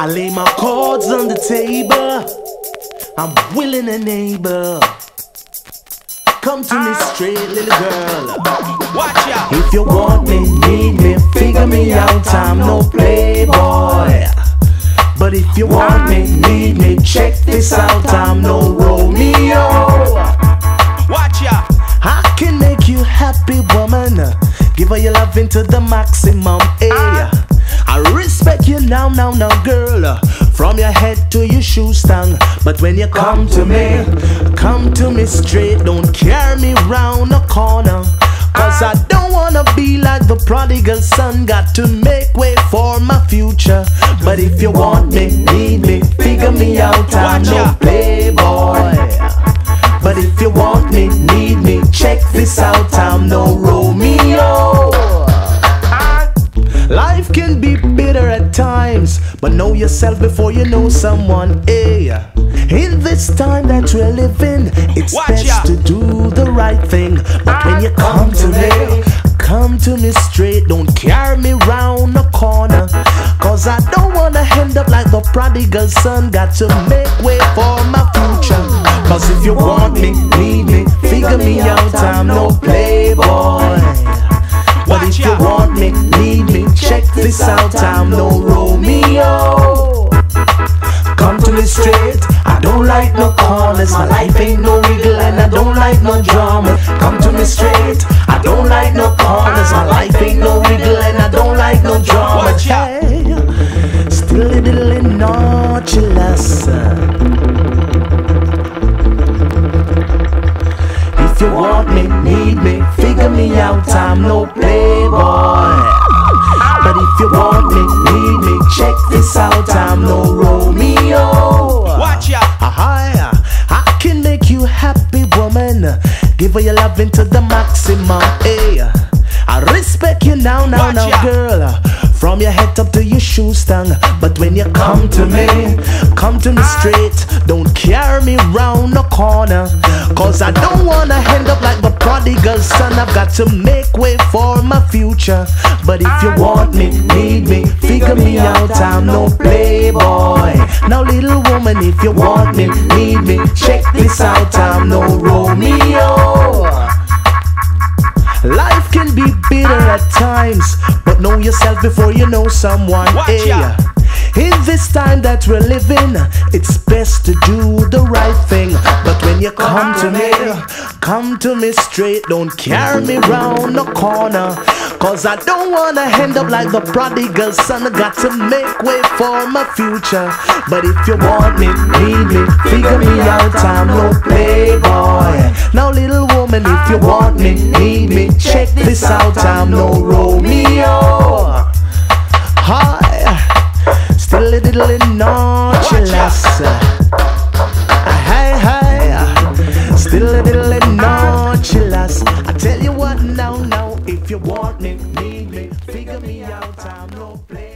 I lay my cards on the table. I'm willing and able. Come to me straight, little girl. Watch out. If you want me, need me, figure me out. I'm no playboy. But if you want me, need me, check this out. I'm no Romeo. Watch out. I can make you happy, woman. Give her your love into the maximum. Hey, I respect you now, now, now, girl. From your head to your shoe stang. But when you come to me, come to me straight. Don't carry me round the corner. Cause I don't wanna be like the prodigal son. Got to make way for my future. But if you want me, need me, figure me out. I'm no playboy. But if you want me, need me, check this out. I'm no Romeo. Life can be bitter at times, but know yourself before you know someone. Hey, in this time that we're living, it's Watch best out. to do the right thing. But when you come to me, come to me straight. Don't carry me round the corner. Cause I don't wanna end up like the prodigal son. Got to make way for my future. Cause if you want me, need me, figure me out. I'm no playboy. This out. I'm no Romeo. Come to me straight. I don't like no corners. My life ain't no wiggle and I don't like no drama. Come to me straight. I don't like no corners. My life ain't no wiggle and I don't like no drama. Watch out. Still a little naughtiness. If you want me, need me, figure me out. I'm no playboy. But if you want me, need me, check this out. I'm no Romeo. Watch out. Aha, I can make you happy, woman. Give her your love into the maximum. Hey, I respect you now, now, Watch now, out. girl. Your head up to your shoe stang. But when you come to me, come to me straight. Don't carry me round the corner. Cause I don't wanna end up like the prodigal son. I've got to make way for my future. But if you want me, need me, figure me out. I'm no playboy. Now, little woman, if you want me, need me, check this out. I'm no Romeo. Life can be bitter at times, but know yourself before you know someone. In this time that we're living, it's best to do the right thing. But when you come to me, come to me straight. Don't carry me round the corner. Cause I don't wanna end up like the prodigal son. I got to make way for my future. But if you want me, need me, figure me out. I'm no playboy. Now, little woman, if you want me, need me, check this out, I'm no Romeo. Hi, still a little nonchalous. hey hey. still a little nonchalous. I tell you what now, now, if you want me, need me, figure me out, I'm no player.